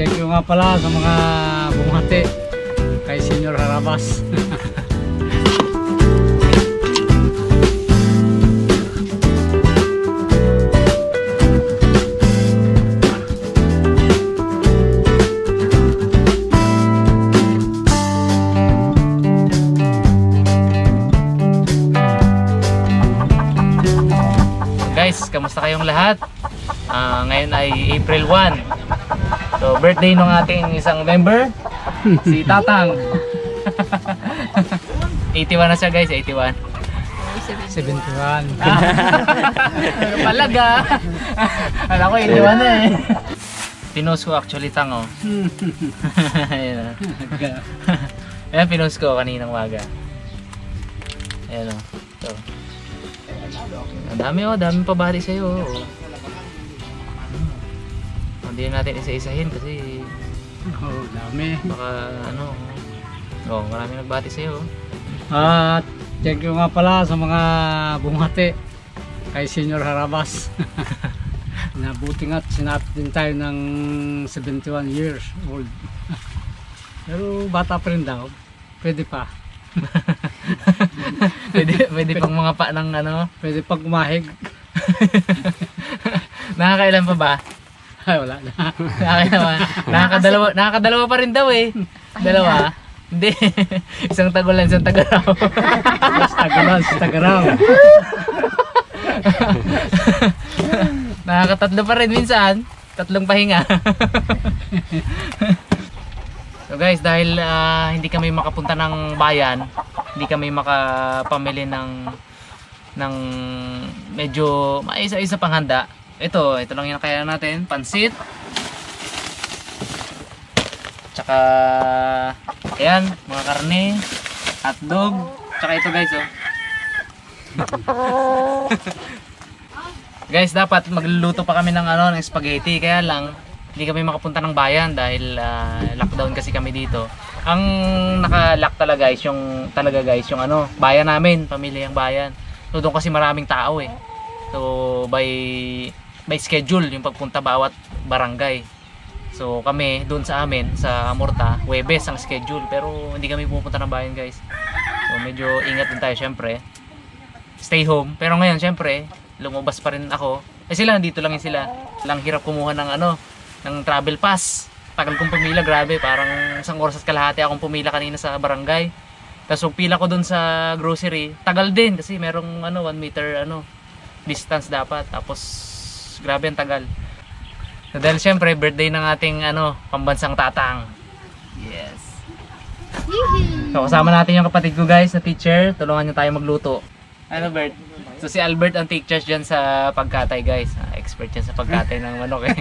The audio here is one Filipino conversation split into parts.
thank you nga pala sa mga bumati kay Senior Harabas. Guys, kamusta kayong lahat? Ah, ngayon ay April 1. So, birthday ng ating isang member, si Tatang. 81 na siya guys, 81. 71. Palaga. Alam ko, 81 na eh. Pinost ko actually tang oh. Ayan, oh. Ayan, pinost ko kaninang waga. Ayan oh. Ito. Ang dami oh, dami pabati sa'yo oh. Hindi natin isa-isahin kasi oh, dami. baka ano. Oh, marami nagbati sa'yo. oh. At thank you nga pala sa mga bumati kay Senior Harabas. Nabuti nga't sinapit din tayo ng 71 years old. Pero bata pa rin daw. Pwede pa. pwede, pwede pang mga pa ng ano. Pwede pag umahig. Nakakailan pa ba? Wala na. Nakakailan Nakakadalawa, nakakadalawa pa rin daw eh. Dalawa. Hindi. isang tagulan, isang tagaraw. Mas tagalan, sa tagaraw. Nakakatatlo pa rin minsan. Tatlong pahinga. so guys, dahil ah, hindi kami makapunta ng bayan, hindi kami makapamili ng ng medyo maisa-isa pang handa. Ito, ito lang yung kaya natin. Pansit. Tsaka, ayan, mga karne, hotdog. Tsaka ito guys, oh. Guys, dapat magluluto pa kami ng ano, ng spaghetti. Kaya lang, hindi kami makapunta ng bayan dahil ah, lockdown kasi kami dito. Ang naka-lock talaga guys, yung talaga guys, yung ano, bayan namin, pamilyang bayan. So doon kasi maraming tao eh. So by by schedule yung pagpunta bawat barangay. So kami doon sa amin sa Amorta, Webes ang schedule pero hindi kami pupunta ng bayan guys. So medyo ingat din tayo syempre. Stay home. Pero ngayon syempre, lumabas pa rin ako. Eh sila nandito lang yun sila. Lang hirap kumuha ng ano, ng travel pass. Tagal kong pumila, grabe. Parang isang oras at kalahati akong pumila kanina sa barangay. Tapos pila ko dun sa grocery, tagal din kasi merong ano 1 meter ano distance dapat. Tapos grabe ang tagal. So, dahil syempre birthday ng ating ano pambansang tatang. Yes. So kasama natin yung kapatid ko guys na teacher. Tulungan niyo tayo magluto. Ano Bert? So si Albert ang teacher dyan sa pagkatay guys. Ah, expert yan sa pagkatay ng manok eh.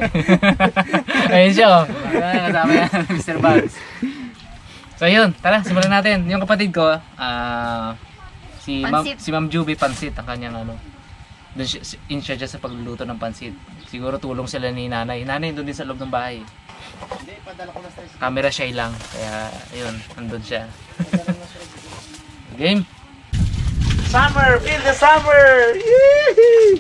Ayun siya oh. Kasama yan Mr. Bugs. So yun, tara, simulan natin. Yung kapatid ko, ah si Ma'am si Ma'am Juby Pansit ang kanyang ano. Doon siya, in charge siya sa pagluluto ng pansit. Siguro tulong sila ni nanay. Nanay doon din sa loob ng bahay. Camera shy lang. Kaya yun, nandun siya. Game. Summer! Feel the summer! Yee!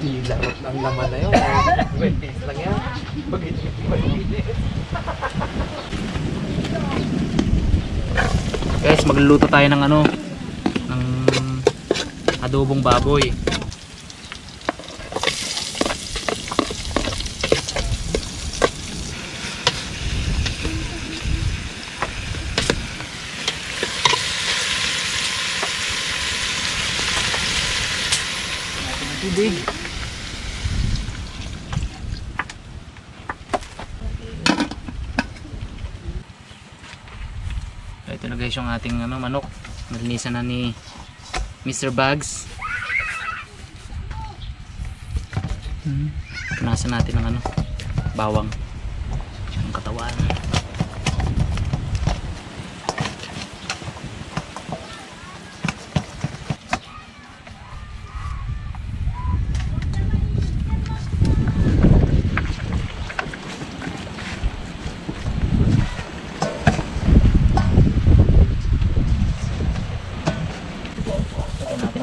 Dila ang laman na yun. Wait, lang yan. Guys, magluluto tayo ng ano ng adobong baboy. Tubig. Guys yung ating ano, manok. Nalinisan na ni Mr. Bugs. Punasan natin ng ano, bawang. Ang katawan.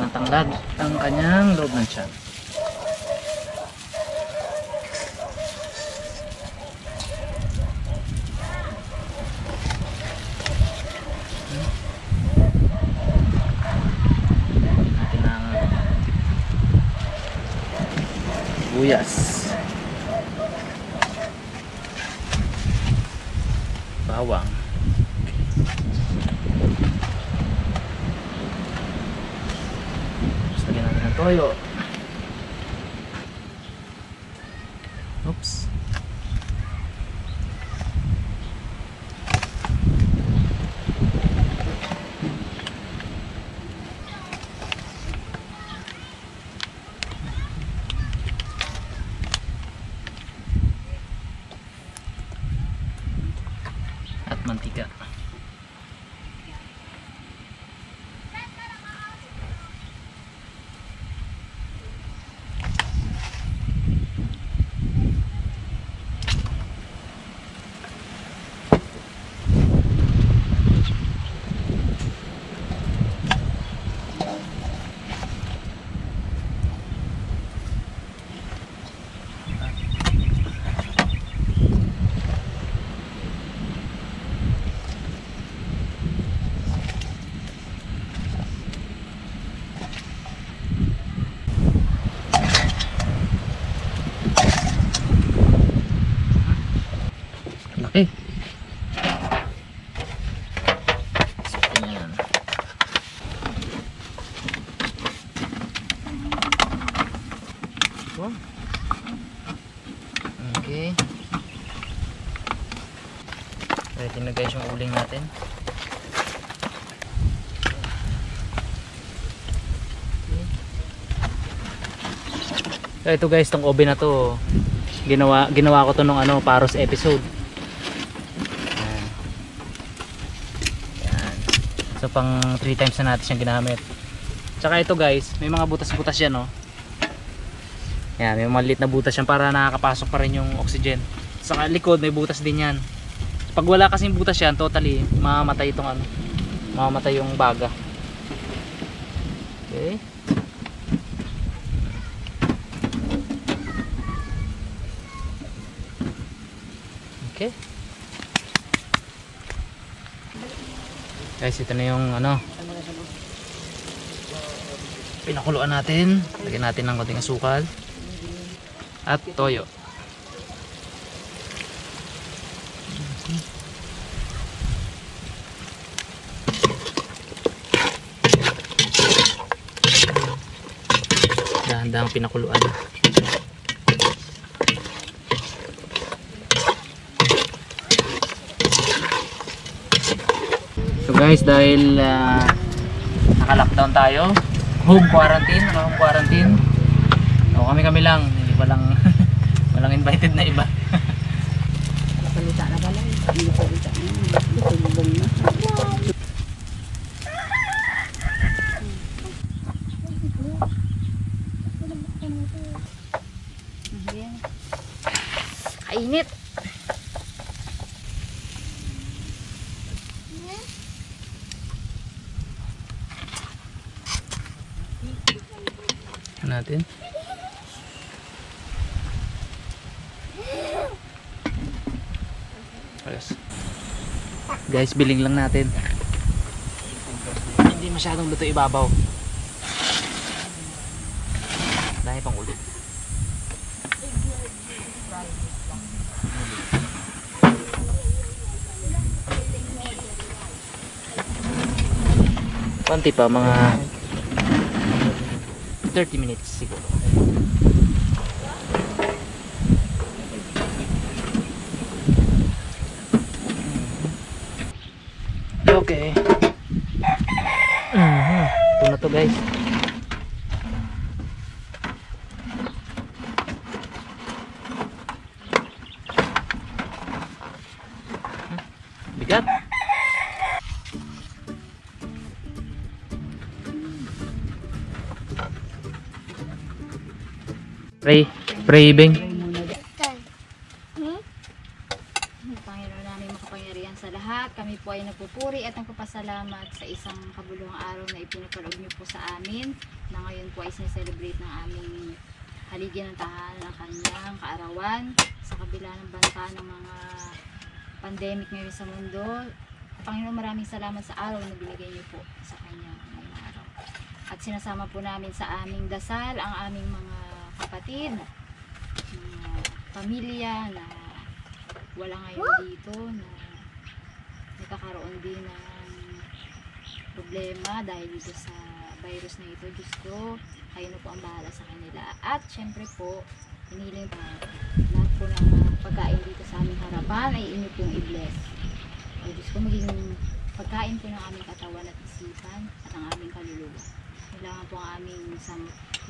Matanglad ang kanyang loob ng tiyan. Natin ang buyas. Bawang. Toyo. Oops. At mantika. Uling natin. So ito guys, tong oven na to, ginawa ginawa ko to nung ano, Paros episode. Yan. Yan. So pang 3 times na natin siyang ginamit. Tsaka ito guys, may mga butas-butas yan, no. Yan, may mga lit na butas yan para nakakapasok pa rin yung oxygen. Sa likod may butas din yan. Pag wala kasing butas yan, totally mamamatay itong ano, mamamatay yung baga. Okay. Okay. Guys, ito na yung ano. Pinakuluan natin. Lagyan natin ng konting asukal. At toyo. Dahan-dahang pinakuluan. So guys, dahil ah, naka-lockdown tayo, home quarantine, naka-home quarantine. So kami kami lang, hindi walang walang invited na iba. Salita na pala. Hindi salita na. Lubong na. Kainit. Natin. Ayos. Guys, biling lang natin. Hindi masyadong luto ibabaw. Dahil pang ulit. Konti pa, mga 30 minutes siguro. Okay. Mhm. Ito na to guys. Bigat. Pray, pray bing. Panginoon makapangyarihan sa lahat. Kami po ay nagpupuri at nagpapasalamat salamat sa isang kabuluhang araw na ipinapalood niyo po sa amin na ngayon po ay sineselebrate ng aming haligi ng tahanan ng kanyang kaarawan sa kabila ng banta ng mga pandemic ngayon sa mundo. Panginoon, maraming salamat sa araw na binigay niyo po sa kanya araw. At sinasama po namin sa aming dasal ang aming mga kapatid, mga pamilya na wala ngayon dito na nagkakaroon din ng problema dahil dito sa virus na ito. Diyos ko, kayo na po ang bahala sa kanila. At syempre po, hinihiling pa lahat po ng pagkain dito sa aming harapan ay inyo pong i-bless. O Diyos ko, maging pagkain po ng aming katawan at isipan at ang aming kaluluwa. Kailangan po ang aming isang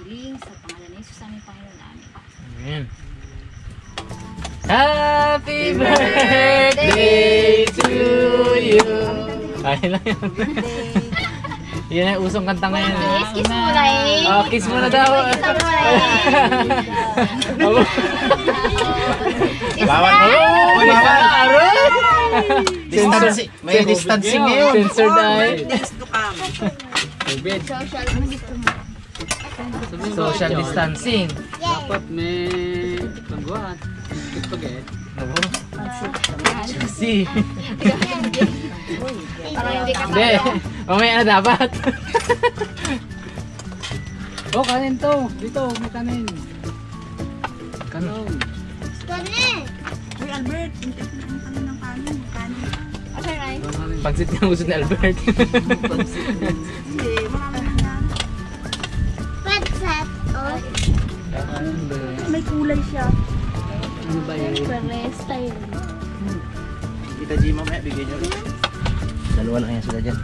hiling sa pangalan ni Jesus aming Panginoon namin. Amen. Happy birthday to you. Ay lang yun. Yan ang usong kanta ngayon. Kiss, kiss mo na eh. Oh, kiss mo na daw. Kiss mo na eh. Bawal mo. Bawal. Aroy. Distancing. May distancing ngayon. Censored ay. COVID. Social, mo? Social distancing. Dapat may pangguan. Pagkit. Oo. Si. Hindi. Mamaya na dapat. Oh, kanin to. Dito, may kanin. Kanin. Uy, Albert, kanin. Right? Kanin. Pagsit niya gusto ni Albert. Hindi, May kulay siya. Ano ba yun? Kita G mamaya, bigyan nyo rin. Dalawa lang yan sila dyan.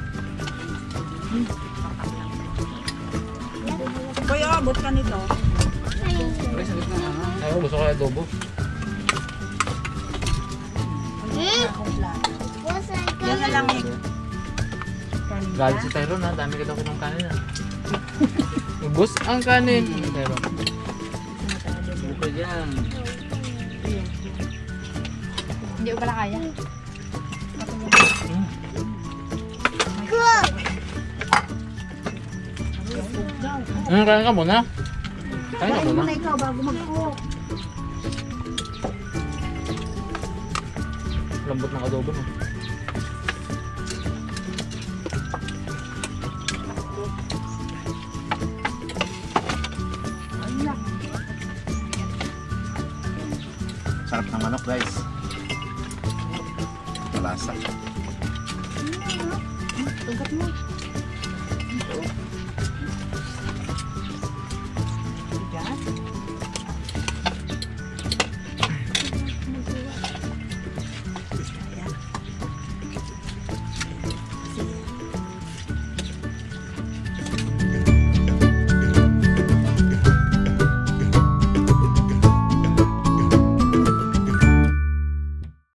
Uy, abot ka nito. Ako gusto ko adobo. Yan na lang eh. Galit si Tyrone ha. Dami ka daw kinong kanin ha. Ubus ang kanin. Tyrone. Dyan. Hindi ko pala kaya. Hmm, kain ka muna. Kain ka muna. ikaw bago mag-cook. Lambot ng adobo no. Guys. Malasa. Tugat mo.